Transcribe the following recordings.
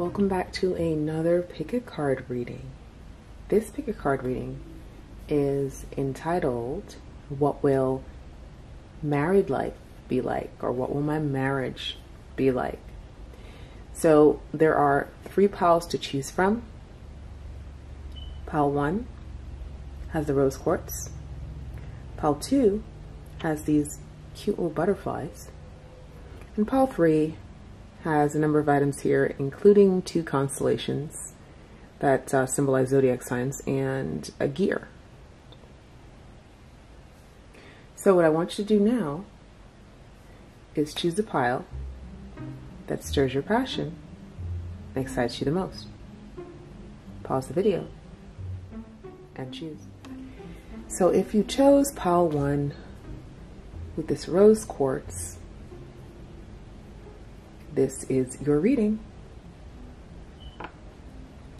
Welcome back to another pick a card reading. This pick a card reading is entitled What Will Married Life Be Like? or What Will My Marriage Be Like? So there are three piles to choose from. Pile one has the rose quartz. Pile two has these cute little butterflies. And pile three has a number of items here, including two constellations that uh, symbolize zodiac signs and a gear. So what I want you to do now is choose a pile that stirs your passion and excites you the most. Pause the video and choose. So if you chose pile one with this rose quartz, this is your reading.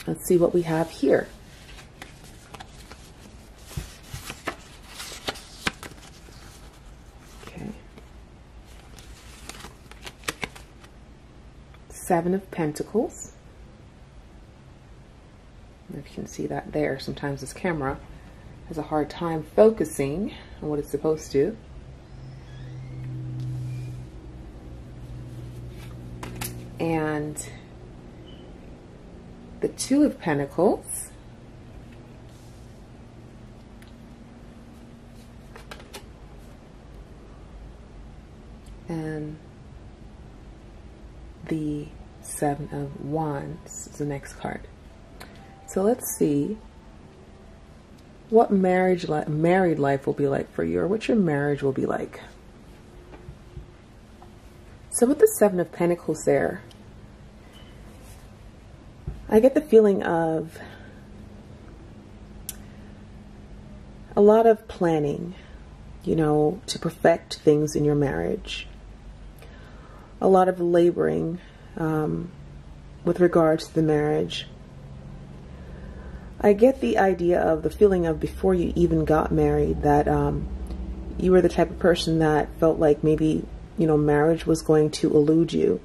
Let's see what we have here. Okay. Seven of Pentacles. If you can see that there, sometimes this camera has a hard time focusing on what it's supposed to. and the Two of Pentacles. And the Seven of Wands is the next card. So let's see what marriage li married life will be like for you or what your marriage will be like. So with the Seven of Pentacles there, I get the feeling of a lot of planning, you know, to perfect things in your marriage. A lot of laboring um, with regards to the marriage. I get the idea of the feeling of before you even got married that um, you were the type of person that felt like maybe, you know, marriage was going to elude you.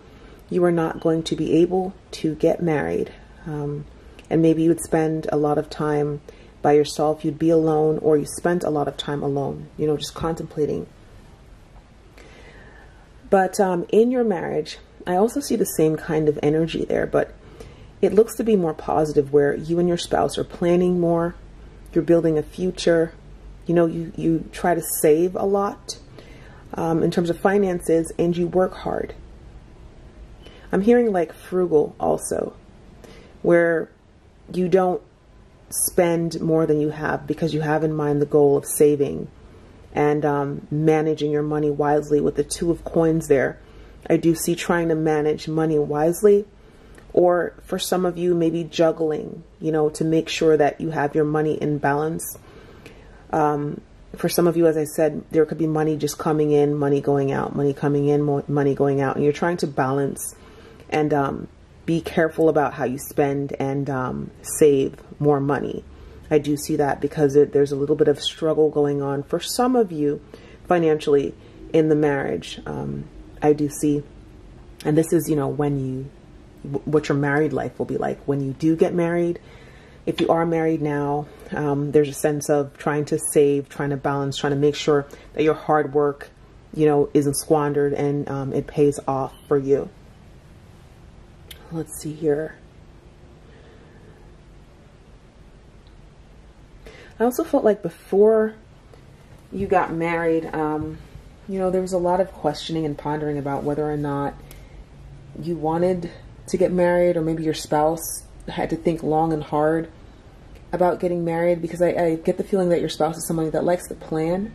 You were not going to be able to get married um, and maybe you would spend a lot of time by yourself, you'd be alone, or you spent a lot of time alone, you know, just contemplating. But um, in your marriage, I also see the same kind of energy there, but it looks to be more positive where you and your spouse are planning more, you're building a future, you know, you, you try to save a lot um, in terms of finances and you work hard. I'm hearing like frugal also where you don't spend more than you have because you have in mind the goal of saving and um, managing your money wisely with the two of coins there. I do see trying to manage money wisely or for some of you maybe juggling, you know, to make sure that you have your money in balance. Um, for some of you, as I said, there could be money just coming in, money going out, money coming in, money going out, and you're trying to balance and um, be careful about how you spend and um, save more money. I do see that because it, there's a little bit of struggle going on for some of you financially in the marriage. Um, I do see, and this is, you know, when you, what your married life will be like when you do get married. If you are married now, um, there's a sense of trying to save, trying to balance, trying to make sure that your hard work, you know, isn't squandered and um, it pays off for you let's see here. I also felt like before you got married, um, you know, there was a lot of questioning and pondering about whether or not you wanted to get married or maybe your spouse had to think long and hard about getting married because I, I get the feeling that your spouse is somebody that likes to plan.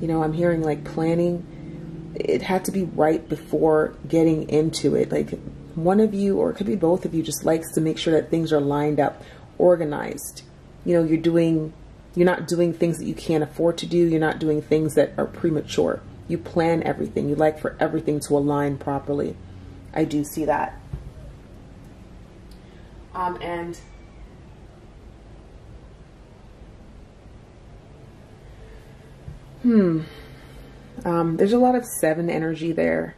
You know, I'm hearing like planning. It had to be right before getting into it. Like one of you, or it could be both of you, just likes to make sure that things are lined up, organized. You know, you're doing, you're not doing things that you can't afford to do. You're not doing things that are premature. You plan everything. You like for everything to align properly. I do see that. Um, and hmm, um, there's a lot of seven energy there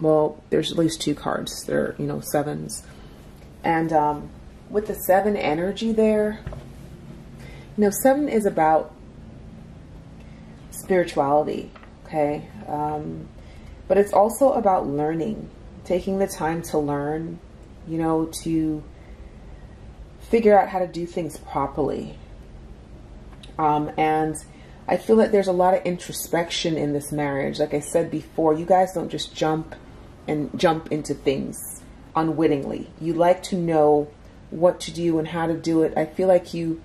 well, there's at least two cards. They're, you know, sevens. And um, with the seven energy there, you know, seven is about spirituality, okay? Um, but it's also about learning, taking the time to learn, you know, to figure out how to do things properly. Um, and I feel that there's a lot of introspection in this marriage. Like I said before, you guys don't just jump and jump into things unwittingly. You like to know what to do and how to do it. I feel like you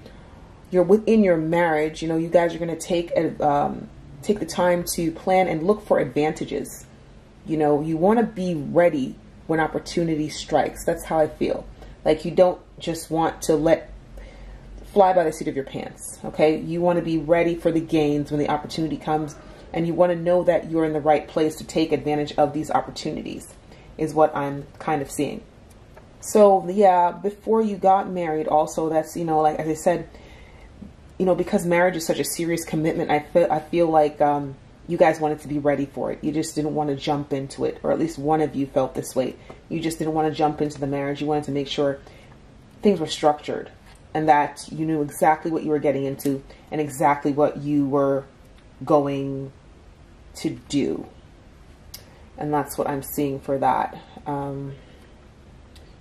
you're within your marriage. You know, you guys are going to take a, um, take the time to plan and look for advantages. You know, you want to be ready when opportunity strikes. That's how I feel. Like you don't just want to let fly by the seat of your pants. Okay, you want to be ready for the gains when the opportunity comes, and you want to know that you're in the right place to take advantage of these opportunities. Is what I'm kind of seeing. So yeah, before you got married, also that's you know like as I said, you know because marriage is such a serious commitment. I feel I feel like um, you guys wanted to be ready for it. You just didn't want to jump into it, or at least one of you felt this way. You just didn't want to jump into the marriage. You wanted to make sure things were structured and that you knew exactly what you were getting into and exactly what you were going to do. And that's what I'm seeing for that. Um,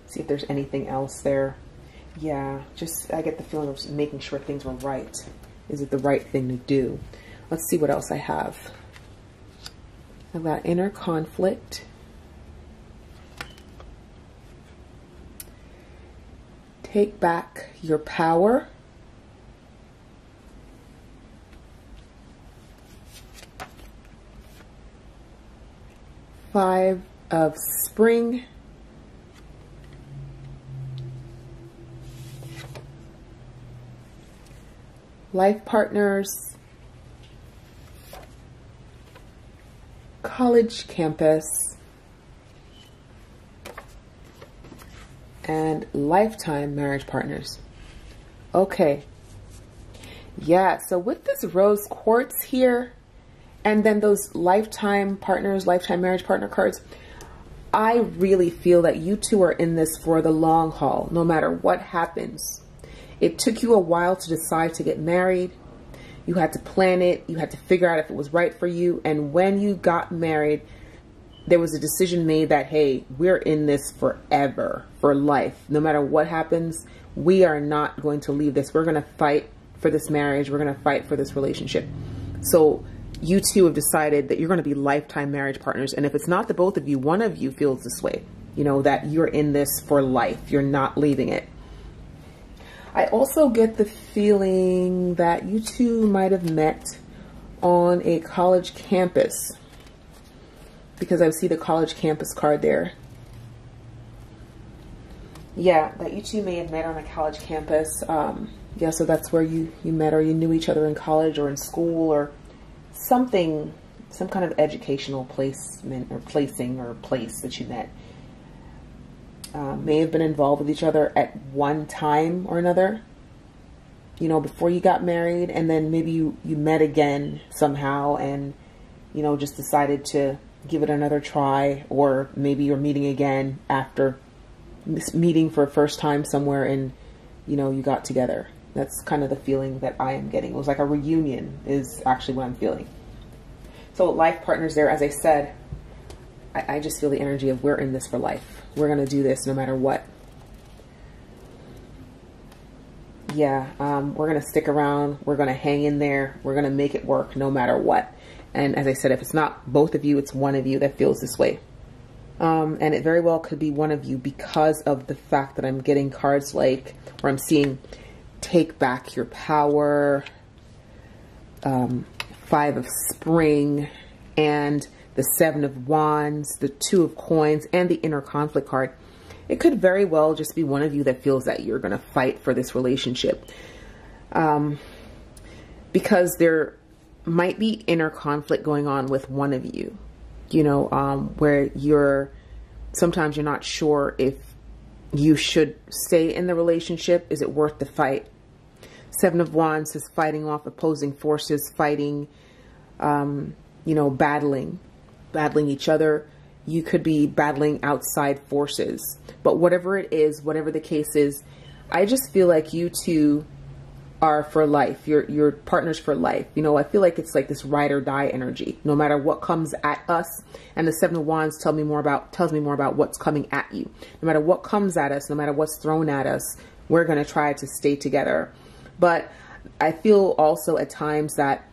see if there's anything else there. Yeah, just I get the feeling of making sure things were right. Is it the right thing to do? Let's see what else I have. I've got inner conflict. Take back your power. Five of spring. Life partners. College campus. and lifetime marriage partners. Okay. Yeah, so with this rose quartz here, and then those lifetime partners, lifetime marriage partner cards, I really feel that you two are in this for the long haul, no matter what happens. It took you a while to decide to get married. You had to plan it. You had to figure out if it was right for you. And when you got married, there was a decision made that, hey, we're in this forever, for life. No matter what happens, we are not going to leave this. We're going to fight for this marriage. We're going to fight for this relationship. So you two have decided that you're going to be lifetime marriage partners. And if it's not the both of you, one of you feels this way, you know, that you're in this for life. You're not leaving it. I also get the feeling that you two might have met on a college campus because I see the college campus card there. Yeah, that you two may have met on a college campus. Um, yeah, so that's where you, you met or you knew each other in college or in school or something, some kind of educational placement or placing or place that you met. Uh, may have been involved with each other at one time or another, you know, before you got married, and then maybe you, you met again somehow and, you know, just decided to give it another try, or maybe you're meeting again after meeting for a first time somewhere and you know you got together. That's kind of the feeling that I am getting. It was like a reunion is actually what I'm feeling. So life partners there, as I said, I, I just feel the energy of we're in this for life. We're gonna do this no matter what. Yeah, um, we're gonna stick around. We're gonna hang in there. We're gonna make it work no matter what. And as I said, if it's not both of you, it's one of you that feels this way. Um, and it very well could be one of you because of the fact that I'm getting cards like, where I'm seeing take back your power, um, five of spring, and the seven of wands, the two of coins, and the inner conflict card. It could very well just be one of you that feels that you're going to fight for this relationship. Um, because there might be inner conflict going on with one of you, you know, um, where you're sometimes you're not sure if you should stay in the relationship. Is it worth the fight? Seven of Wands is fighting off opposing forces, fighting, um, you know, battling, battling each other. you could be battling outside forces. But whatever it is, whatever the case is, I just feel like you two are for life. You're, partners for life. You know, I feel like it's like this ride or die energy. No matter what comes at us, and the Seven of Wands tell me more about tells me more about what's coming at you. No matter what comes at us, no matter what's thrown at us, we're gonna try to stay together. But I feel also at times that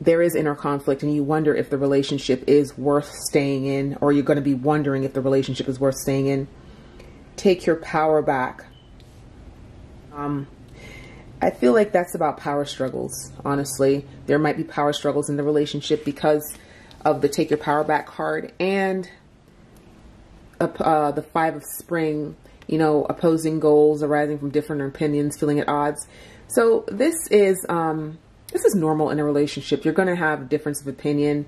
there is inner conflict and you wonder if the relationship is worth staying in or you're going to be wondering if the relationship is worth staying in. Take your power back. Um, I feel like that's about power struggles, honestly. There might be power struggles in the relationship because of the take your power back card and uh, the five of spring, you know, opposing goals arising from different opinions, feeling at odds. So this is, um, this is normal in a relationship. You're going to have a difference of opinion,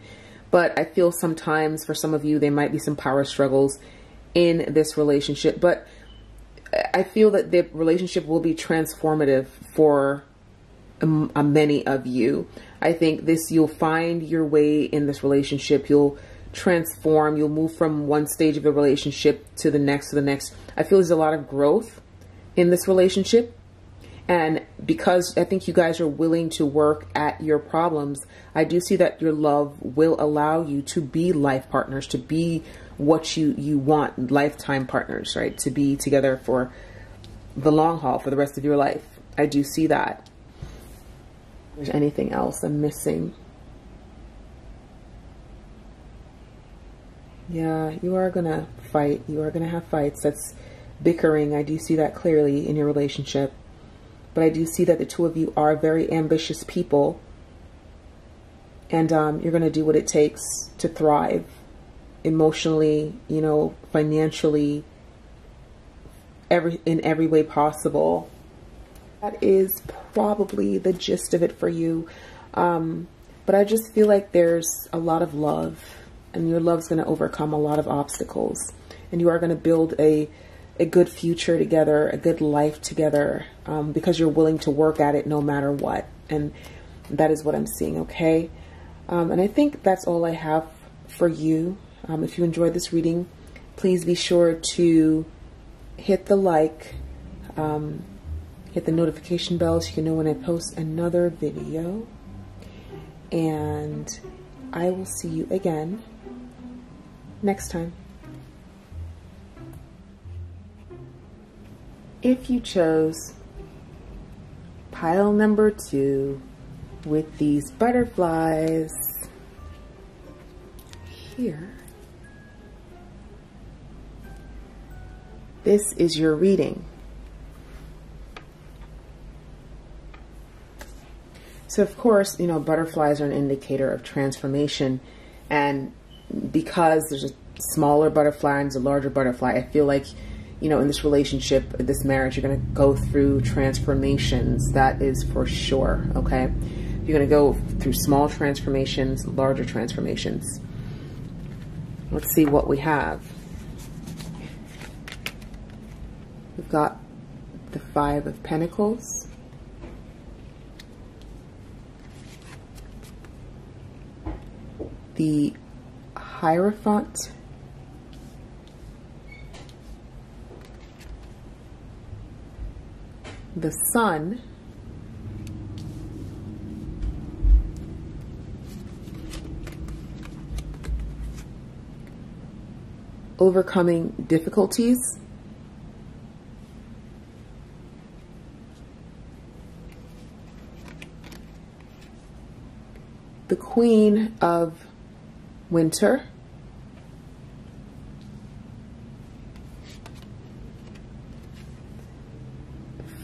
but I feel sometimes for some of you, there might be some power struggles in this relationship, but I feel that the relationship will be transformative for um, uh, many of you. I think this, you'll find your way in this relationship. You'll transform. You'll move from one stage of the relationship to the next to the next. I feel there's a lot of growth in this relationship. And because I think you guys are willing to work at your problems, I do see that your love will allow you to be life partners, to be what you, you want, lifetime partners, right? To be together for the long haul, for the rest of your life. I do see that. There's anything else I'm missing. Yeah, you are going to fight. You are going to have fights. That's bickering. I do see that clearly in your relationship. But I do see that the two of you are very ambitious people. And um, you're going to do what it takes to thrive emotionally, you know, financially, every in every way possible. That is probably the gist of it for you. Um, but I just feel like there's a lot of love, and your love's going to overcome a lot of obstacles, and you are going to build a a good future together, a good life together, um, because you're willing to work at it no matter what. And that is what I'm seeing. Okay. Um, and I think that's all I have for you. Um, if you enjoyed this reading, please be sure to hit the like, um, hit the notification bell so you know when I post another video. And I will see you again next time. If you chose pile number two with these butterflies here, This is your reading. So of course, you know, butterflies are an indicator of transformation. And because there's a smaller butterfly and there's a larger butterfly, I feel like, you know, in this relationship, this marriage, you're going to go through transformations. That is for sure. Okay. You're going to go through small transformations, larger transformations. Let's see what we have. We've got the Five of Pentacles. The Hierophant. The Sun. Overcoming difficulties. the Queen of Winter.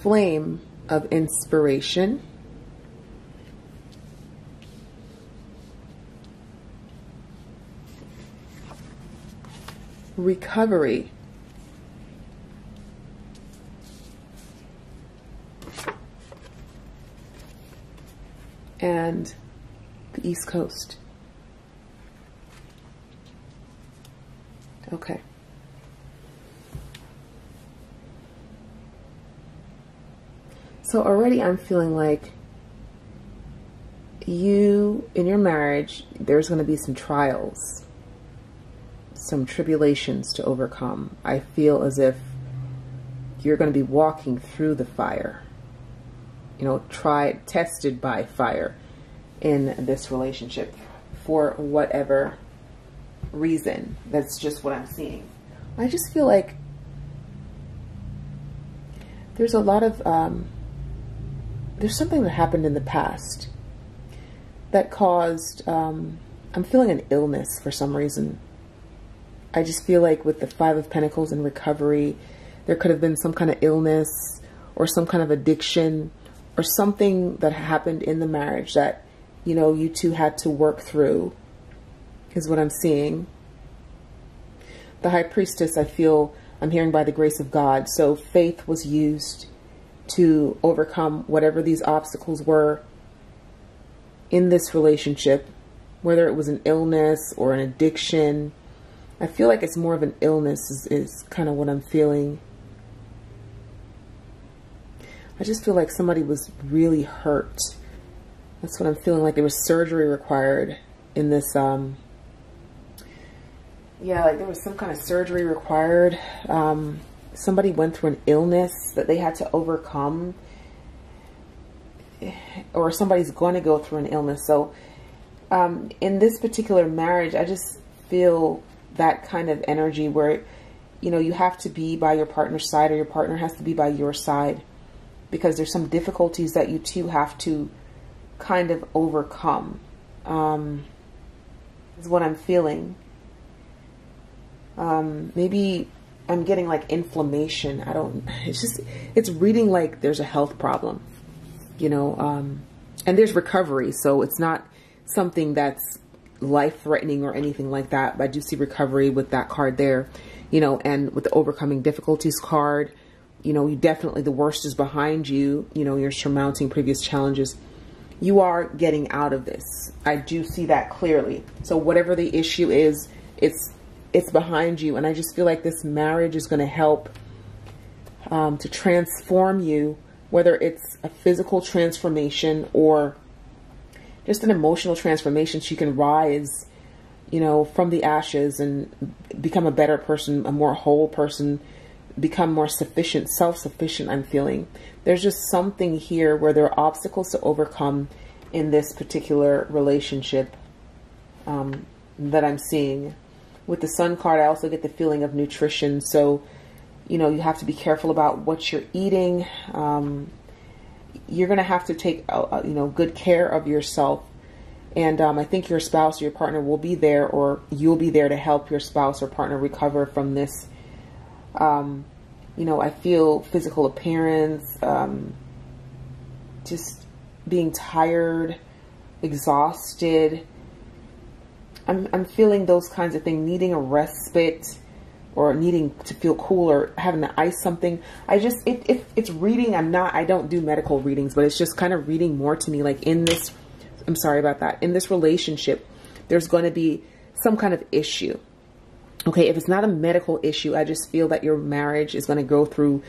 Flame of Inspiration. Recovery. And the East Coast. Okay. So already I'm feeling like you, in your marriage, there's going to be some trials. some tribulations to overcome. I feel as if you're going to be walking through the fire. You know, tried, tested by fire in this relationship for whatever reason. That's just what I'm seeing. I just feel like there's a lot of, um, there's something that happened in the past that caused, um, I'm feeling an illness for some reason. I just feel like with the Five of Pentacles and recovery, there could have been some kind of illness or some kind of addiction or something that happened in the marriage that, you know, you two had to work through, is what I'm seeing. The High Priestess, I feel I'm hearing by the grace of God. So faith was used to overcome whatever these obstacles were in this relationship, whether it was an illness or an addiction. I feel like it's more of an illness is, is kind of what I'm feeling. I just feel like somebody was really hurt. That's what I'm feeling like there was surgery required in this um, yeah, like there was some kind of surgery required. Um, somebody went through an illness that they had to overcome, or somebody's going to go through an illness. So, um, in this particular marriage, I just feel that kind of energy where, you know, you have to be by your partner's side, or your partner has to be by your side, because there's some difficulties that you two have to kind of overcome. Um, is what I'm feeling um, maybe I'm getting like inflammation. I don't, it's just, it's reading like there's a health problem, you know, um, and there's recovery. So it's not something that's life threatening or anything like that. But I do see recovery with that card there, you know, and with the overcoming difficulties card, you know, you definitely, the worst is behind you, you know, you're surmounting previous challenges. You are getting out of this. I do see that clearly. So whatever the issue is, it's it's behind you. And I just feel like this marriage is going to help um, to transform you, whether it's a physical transformation or just an emotional transformation. You can rise, you know, from the ashes and become a better person, a more whole person, become more sufficient, self-sufficient, I'm feeling. There's just something here where there are obstacles to overcome in this particular relationship um, that I'm seeing with the sun card, I also get the feeling of nutrition. So, you know, you have to be careful about what you're eating. Um, you're going to have to take, uh, uh, you know, good care of yourself. And um, I think your spouse or your partner will be there or you'll be there to help your spouse or partner recover from this. Um, you know, I feel physical appearance, um, just being tired, exhausted, I'm, I'm feeling those kinds of things, needing a respite or needing to feel cool or having to ice something. I just, it, it, it's reading. I'm not, I don't do medical readings, but it's just kind of reading more to me. Like in this, I'm sorry about that. In this relationship, there's going to be some kind of issue. Okay. If it's not a medical issue, I just feel that your marriage is going to go through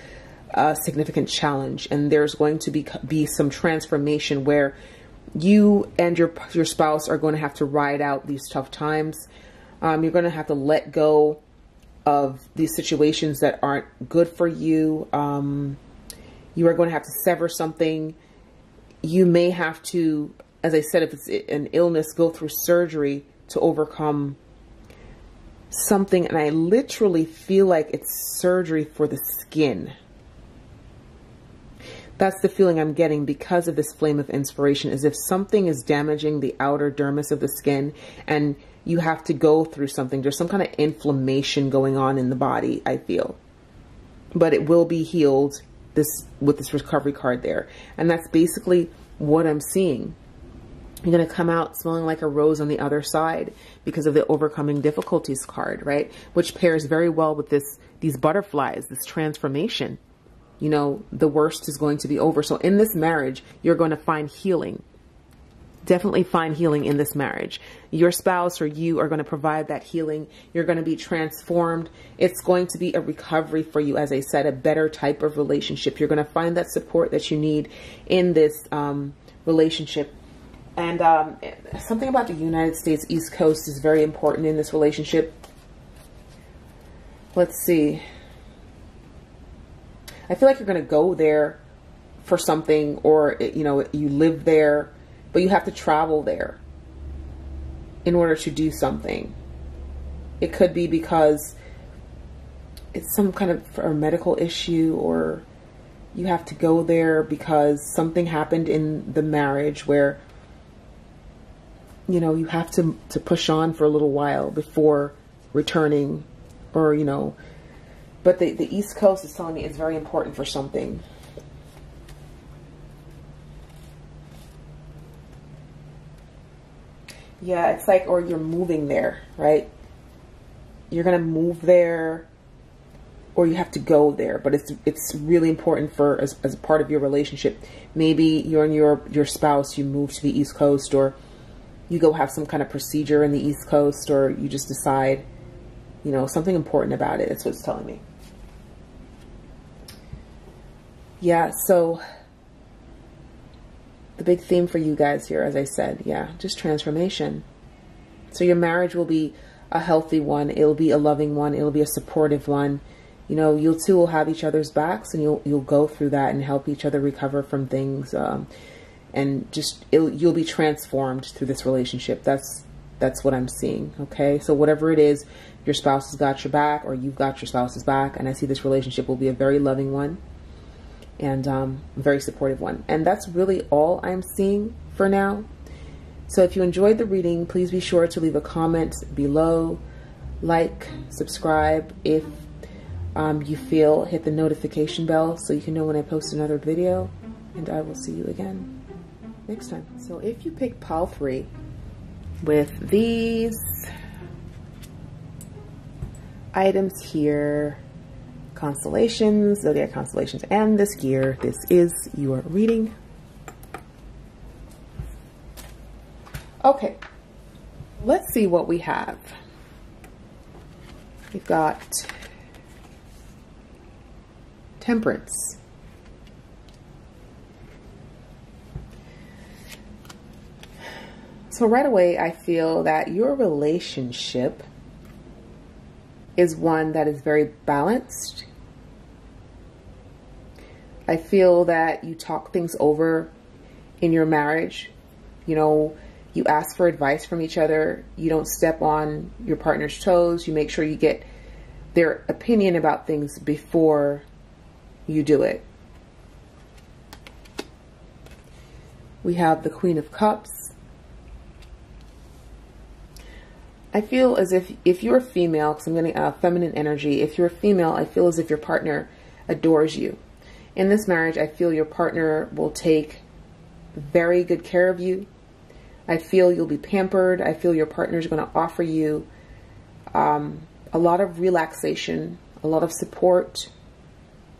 a significant challenge and there's going to be, be some transformation where you and your your spouse are going to have to ride out these tough times. Um, you're going to have to let go of these situations that aren't good for you. Um, you are going to have to sever something. You may have to, as I said, if it's an illness, go through surgery to overcome something. And I literally feel like it's surgery for the skin. That's the feeling I'm getting because of this flame of inspiration, as if something is damaging the outer dermis of the skin and you have to go through something. There's some kind of inflammation going on in the body, I feel. But it will be healed this with this recovery card there. And that's basically what I'm seeing. You're going to come out smelling like a rose on the other side because of the overcoming difficulties card, right? Which pairs very well with this these butterflies, this transformation you know, the worst is going to be over. So in this marriage, you're going to find healing. Definitely find healing in this marriage. Your spouse or you are going to provide that healing. You're going to be transformed. It's going to be a recovery for you, as I said, a better type of relationship. You're going to find that support that you need in this um, relationship. And um, something about the United States East Coast is very important in this relationship. let's see. I feel like you're going to go there for something or, you know, you live there, but you have to travel there in order to do something. It could be because it's some kind of a medical issue or you have to go there because something happened in the marriage where you know you have to to push on for a little while before returning or you know but the the east coast is telling me it's very important for something yeah it's like or you're moving there right you're gonna move there or you have to go there, but it's it's really important for as, as part of your relationship. Maybe you and your your spouse you move to the East Coast, or you go have some kind of procedure in the East Coast, or you just decide, you know, something important about it. That's what it's telling me. Yeah, so the big theme for you guys here, as I said, yeah, just transformation. So your marriage will be a healthy one. It'll be a loving one. It'll be a supportive one you know, you two will have each other's backs, and you'll you'll go through that and help each other recover from things, um, and just you'll be transformed through this relationship. That's that's what I'm seeing. Okay, so whatever it is, your spouse has got your back, or you've got your spouse's back, and I see this relationship will be a very loving one, and um, very supportive one. And that's really all I'm seeing for now. So if you enjoyed the reading, please be sure to leave a comment below, like, subscribe if um, you feel, hit the notification bell so you can know when I post another video. And I will see you again next time. So if you pick pile three with these items here, constellations, zodiac constellations, and this gear, this is your reading. Okay, let's see what we have. We've got temperance. So right away, I feel that your relationship is one that is very balanced. I feel that you talk things over in your marriage. You know, you ask for advice from each other. You don't step on your partner's toes. You make sure you get their opinion about things before you do it. We have the Queen of Cups. I feel as if if you're a female, because I'm getting a feminine energy, if you're a female, I feel as if your partner adores you. In this marriage, I feel your partner will take very good care of you. I feel you'll be pampered. I feel your partner is going to offer you um, a lot of relaxation, a lot of support,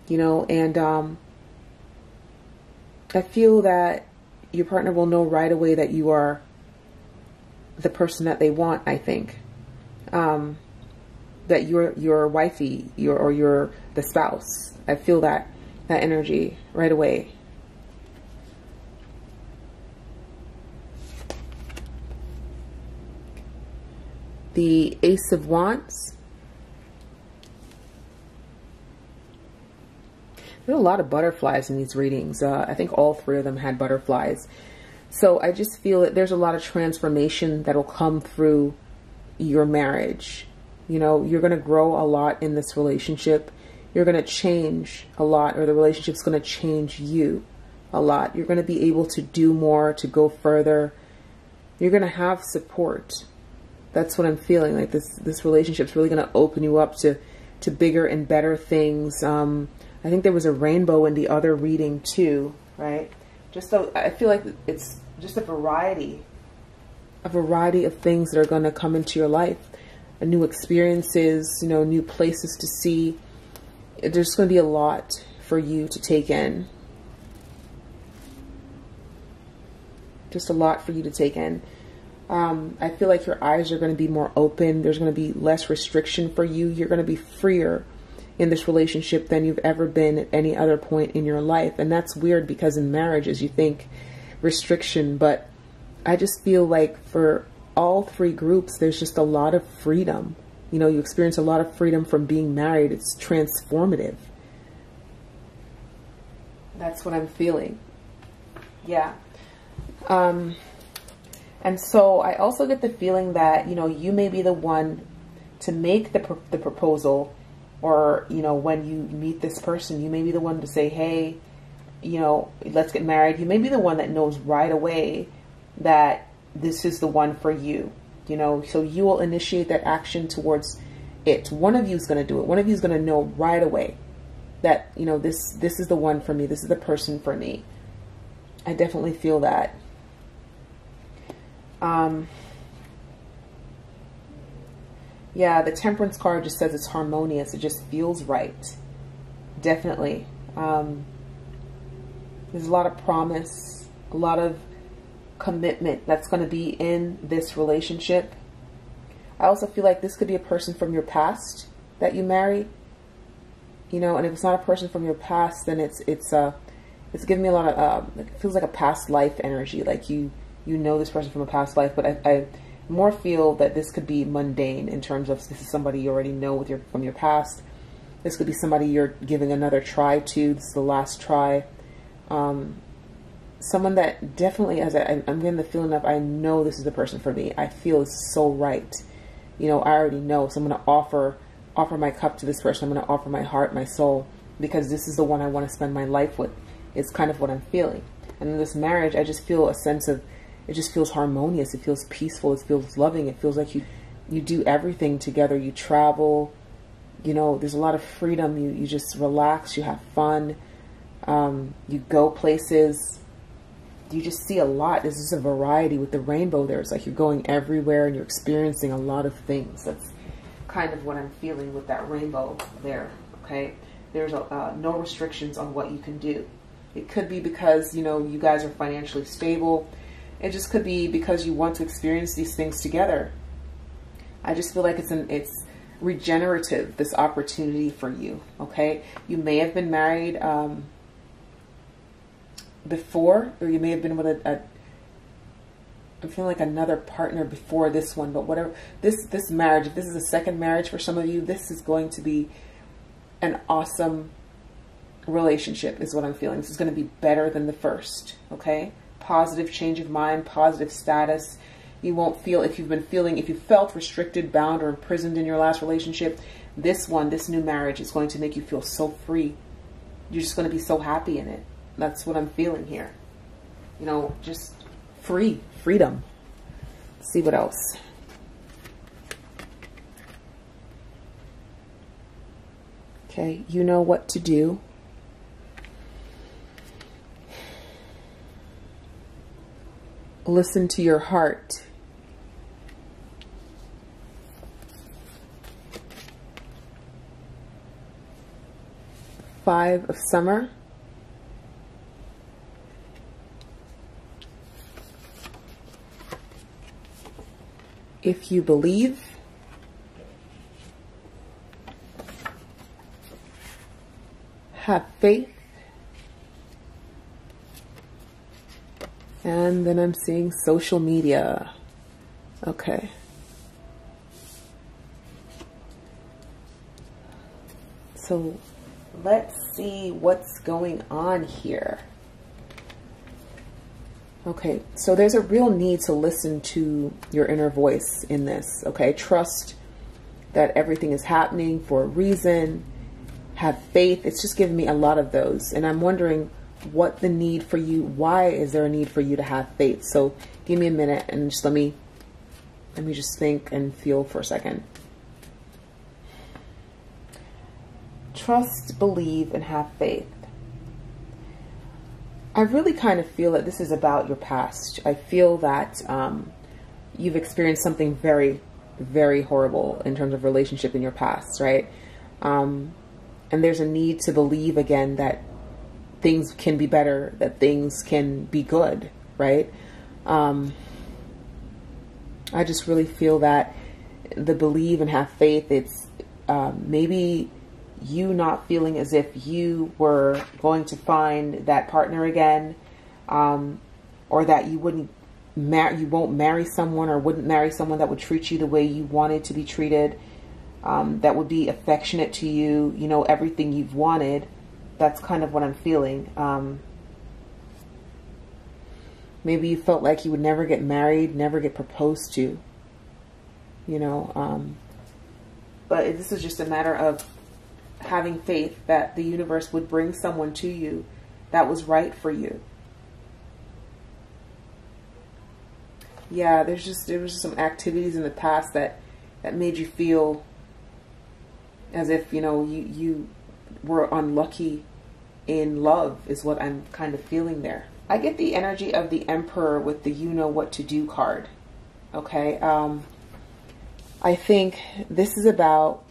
you know, and um, I feel that your partner will know right away that you are the person that they want. I think um, that you're your wifey, your or you're the spouse. I feel that that energy right away. The Ace of Wands There's a lot of butterflies in these readings. Uh, I think all three of them had butterflies. So I just feel that there's a lot of transformation that'll come through your marriage. You know, you're going to grow a lot in this relationship. You're going to change a lot, or the relationship's going to change you a lot. You're going to be able to do more, to go further. You're going to have support. That's what I'm feeling. Like this, this relationship's really going to open you up to, to bigger and better things. Um, I think there was a rainbow in the other reading too, right? Just so I feel like it's just a variety, a variety of things that are going to come into your life, a new experiences, you know, new places to see. There's going to be a lot for you to take in. Just a lot for you to take in. Um, I feel like your eyes are going to be more open. There's going to be less restriction for you. You're going to be freer in this relationship than you've ever been at any other point in your life. And that's weird because in marriages you think restriction, but I just feel like for all three groups, there's just a lot of freedom. You know, you experience a lot of freedom from being married. It's transformative. That's what I'm feeling. Yeah. Um, and so I also get the feeling that, you know, you may be the one to make the, the proposal or, you know, when you meet this person, you may be the one to say, hey, you know, let's get married. You may be the one that knows right away that this is the one for you, you know, so you will initiate that action towards it. One of you is going to do it. One of you is going to know right away that, you know, this, this is the one for me. This is the person for me. I definitely feel that. Um, yeah, the temperance card just says it's harmonious. It just feels right. Definitely. Um, there's a lot of promise, a lot of commitment that's going to be in this relationship. I also feel like this could be a person from your past that you marry. You know, and if it's not a person from your past, then it's it's uh it's giving me a lot of uh, it feels like a past life energy. Like you you know this person from a past life, but I, I more feel that this could be mundane in terms of this is somebody you already know with your from your past. This could be somebody you're giving another try to. This is the last try. Um, someone that definitely, as I, I'm getting the feeling of, I know this is the person for me. I feel it's so right. You know, I already know. So I'm going to offer offer my cup to this person. I'm going to offer my heart, my soul, because this is the one I want to spend my life with. It's kind of what I'm feeling. And in this marriage, I just feel a sense of, it just feels harmonious. It feels peaceful. It feels loving. It feels like you, you do everything together. You travel, you know, there's a lot of freedom. You, you just relax. You have fun. Um, you go places you just see a lot. This is a variety with the rainbow there. It's like you're going everywhere and you're experiencing a lot of things. That's kind of what I'm feeling with that rainbow there, okay? There's a, uh, no restrictions on what you can do. It could be because, you know, you guys are financially stable. It just could be because you want to experience these things together. I just feel like it's an, it's regenerative, this opportunity for you, okay? You may have been married, um, before, or you may have been with a, a I'm feeling like another partner before this one, but whatever this this marriage, if this is a second marriage for some of you, this is going to be an awesome relationship is what I'm feeling. This is going to be better than the first, okay? Positive change of mind, positive status. You won't feel if you've been feeling if you felt restricted, bound or imprisoned in your last relationship, this one, this new marriage is going to make you feel so free. You're just going to be so happy in it. That's what I'm feeling here. You know, just free, freedom. Let's see what else. Okay, you know what to do. Listen to your heart. Five of summer. if you believe. Have faith. And then I'm seeing social media. Okay. So let's see what's going on here. Okay, so there's a real need to listen to your inner voice in this, okay? Trust that everything is happening for a reason. Have faith. It's just giving me a lot of those. And I'm wondering what the need for you, why is there a need for you to have faith? So give me a minute and just let me, let me just think and feel for a second. Trust, believe, and have faith. I really kind of feel that this is about your past. I feel that um, you've experienced something very, very horrible in terms of relationship in your past, right? Um, and there's a need to believe again that things can be better, that things can be good, right? Um, I just really feel that the believe and have faith, it's um, maybe you not feeling as if you were going to find that partner again, um, or that you wouldn't marry, you won't marry someone or wouldn't marry someone that would treat you the way you wanted to be treated. um, that would be affectionate to you, you know, everything you've wanted. That's kind of what I'm feeling. Um, maybe you felt like you would never get married, never get proposed to, you know. Um, but this is just a matter of having faith that the universe would bring someone to you that was right for you. Yeah, there's just there was some activities in the past that that made you feel as if you know you you were unlucky in love is what I'm kind of feeling there. I get the energy of the emperor with the you know what to do card. Okay, um, I think this is about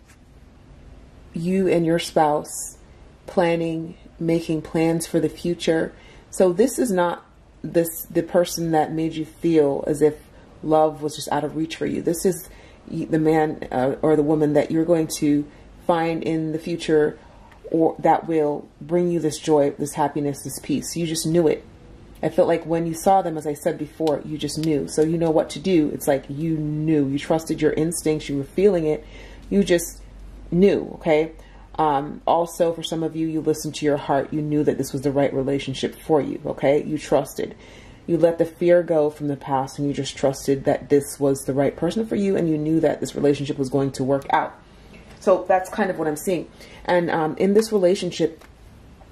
you and your spouse planning, making plans for the future. So this is not this the person that made you feel as if love was just out of reach for you. This is the man uh, or the woman that you're going to find in the future or that will bring you this joy, this happiness, this peace. You just knew it. I felt like when you saw them, as I said before, you just knew. So you know what to do. It's like you knew. You trusted your instincts. You were feeling it. You just knew, okay? Um, also, for some of you, you listened to your heart. You knew that this was the right relationship for you, okay? You trusted. You let the fear go from the past and you just trusted that this was the right person for you and you knew that this relationship was going to work out. So that's kind of what I'm seeing. And um, in this relationship,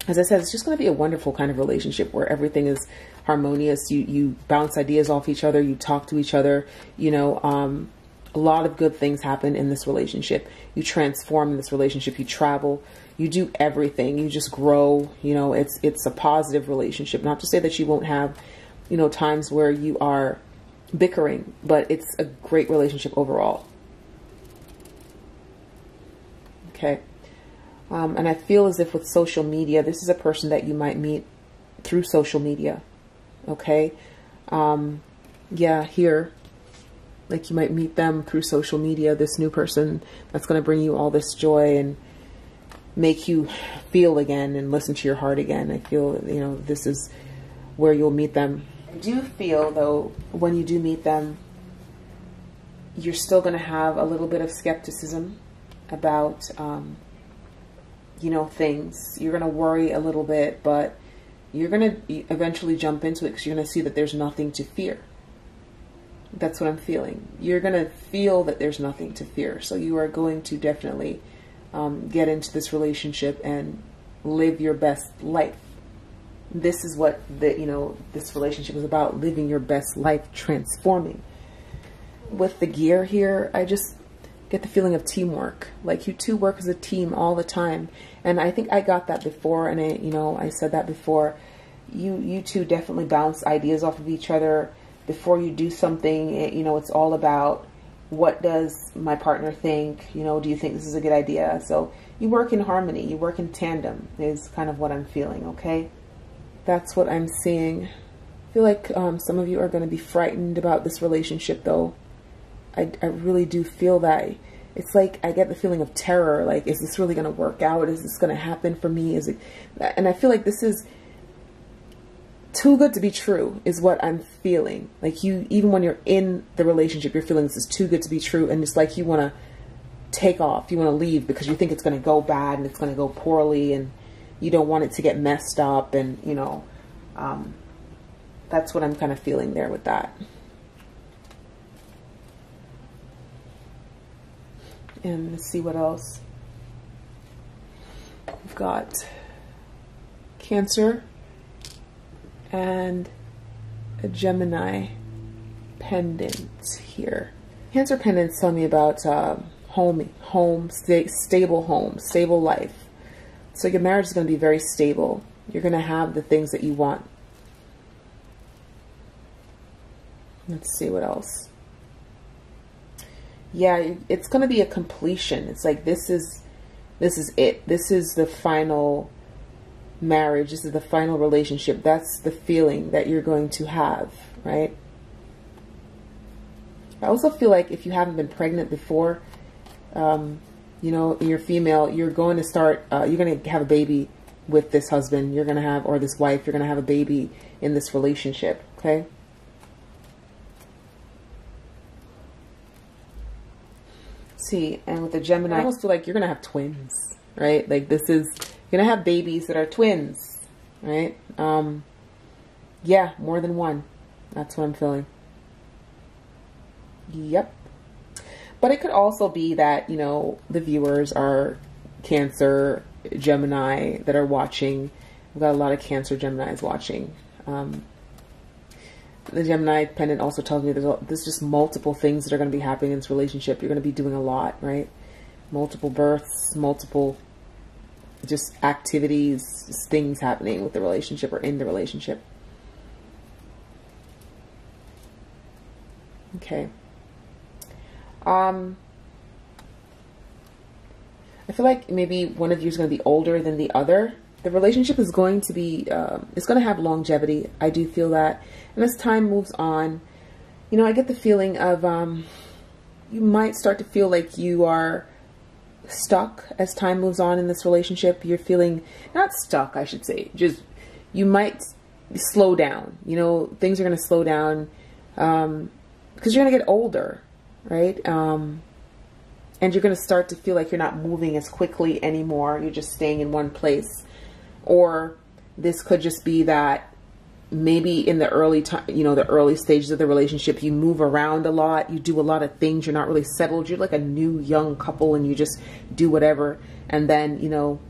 as I said, it's just going to be a wonderful kind of relationship where everything is harmonious. You you bounce ideas off each other. You talk to each other. You know, um, a lot of good things happen in this relationship. You transform in this relationship. You travel. You do everything. You just grow. You know, it's it's a positive relationship. Not to say that you won't have, you know, times where you are bickering, but it's a great relationship overall. Okay. Um, and I feel as if with social media, this is a person that you might meet through social media. Okay. Um, yeah, here, like you might meet them through social media, this new person that's going to bring you all this joy and make you feel again and listen to your heart again. I feel, you know, this is where you'll meet them. I do feel, though, when you do meet them, you're still going to have a little bit of skepticism about um, you know, things. You're going to worry a little bit, but you're going to eventually jump into it because you're going to see that there's nothing to fear. That's what I'm feeling. You're going to feel that there's nothing to fear. So you are going to definitely um, get into this relationship and live your best life. This is what the you know this relationship is about: living your best life, transforming. With the gear here, I just get the feeling of teamwork. Like you two work as a team all the time. And I think I got that before and I, you know, I said that before. You you two definitely bounce ideas off of each other before you do something. It, you know, it's all about what does my partner think? You know, do you think this is a good idea? So you work in harmony, you work in tandem is kind of what I'm feeling, okay? That's what I'm seeing. I feel like um, some of you are going to be frightened about this relationship though. I, I really do feel that. It's like I get the feeling of terror. Like, is this really going to work out? Is this going to happen for me? Is it? And I feel like this is too good to be true is what I'm feeling. Like you, even when you're in the relationship, you're feeling this is too good to be true. And it's like you want to take off. You want to leave because you think it's going to go bad and it's going to go poorly and you don't want it to get messed up. And, you know, um, that's what I'm kind of feeling there with that. And let's see what else. We've got Cancer and a Gemini pendant here. Cancer pendants tell me about uh, home, home, sta stable home, stable life. So your marriage is going to be very stable. You're going to have the things that you want. Let's see what else yeah, it's going to be a completion. It's like this is this is it. This is the final marriage. This is the final relationship. That's the feeling that you're going to have, right? I also feel like if you haven't been pregnant before, um, you know, you're female, you're going to start, uh, you're going to have a baby with this husband. You're going to have, or this wife, you're going to have a baby in this relationship, okay? See, and with the Gemini, I almost feel like you're gonna have twins, right? Like this is you're gonna have babies that are twins, right? Um, yeah, more than one. That's what I'm feeling. Yep. But it could also be that, you know, the viewers are Cancer, Gemini that are watching. We've got a lot of Cancer Geminis watching. Um, the Gemini pendant also tells me there's, there's just multiple things that are going to be happening in this relationship. You're going to be doing a lot, right? Multiple births, multiple just activities, things happening with the relationship or in the relationship. Okay. Um, I feel like maybe one of you is going to be older than the other. The relationship is going to be, um, it's going to have longevity. I do feel that. And as time moves on, you know, I get the feeling of, um, you might start to feel like you are stuck as time moves on in this relationship. You're feeling, not stuck, I should say, just, you might slow down. You know, things are going to slow down because um, you're going to get older right? Um, and you're going to start to feel like you're not moving as quickly anymore. You're just staying in one place. Or this could just be that maybe in the early time, you know, the early stages of the relationship, you move around a lot, you do a lot of things, you're not really settled. You're like a new young couple and you just do whatever. And then, you know,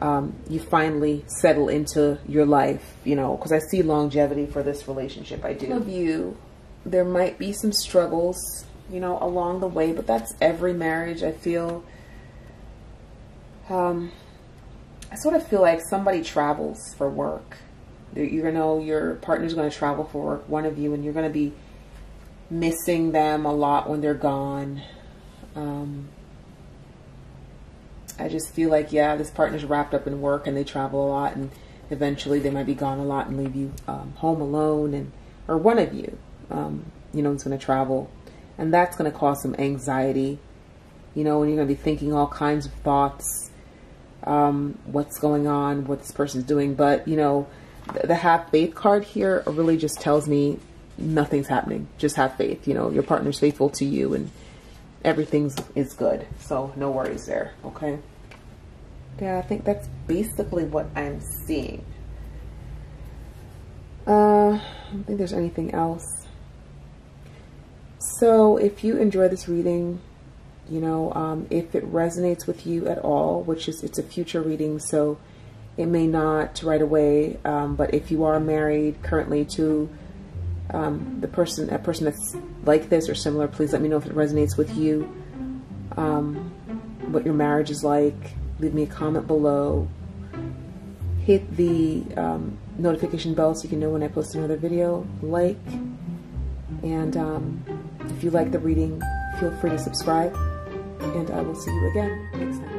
um, you finally settle into your life, you know, because I see longevity for this relationship. I do. You, there might be some struggles you know, along the way, but that's every marriage. I feel, um, I sort of feel like somebody travels for work. You're gonna know your partner's gonna travel for work, one of you, and you're gonna be missing them a lot when they're gone. Um, I just feel like, yeah, this partner's wrapped up in work and they travel a lot, and eventually they might be gone a lot and leave you um, home alone, and or one of you, um, you know, is going to travel and that's going to cause some anxiety, you know, and you're going to be thinking all kinds of thoughts, um, what's going on, what this person's doing. But, you know, the, the faith card here really just tells me nothing's happening. Just have faith. You know, your partner's faithful to you and everything's is good. So no worries there. Okay. Yeah, I think that's basically what I'm seeing. Uh, I don't think there's anything else. So if you enjoy this reading, you know, um, if it resonates with you at all, which is, it's a future reading, so it may not right away, um, but if you are married currently to um, the person, a person that's like this or similar, please let me know if it resonates with you, um, what your marriage is like. Leave me a comment below. Hit the um, notification bell so you can know when I post another video. Like, and um, if you like the reading, feel free to subscribe, and I will see you again next time.